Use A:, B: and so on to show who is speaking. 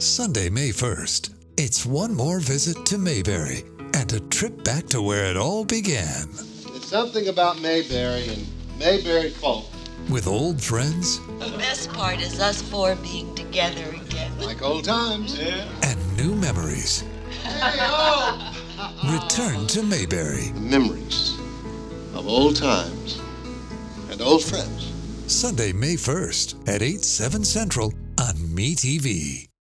A: Sunday, May 1st. It's one more visit to Mayberry and a trip back to where it all began.
B: There's something about Mayberry and Mayberry folk.
A: With old friends
C: The best part is us four being together again.
B: Like old times.
D: Yeah.
A: and new memories. Return to Mayberry.
B: Memories of old times and old friends.
A: Sunday, May 1st at 8, 7 Central on MeTV.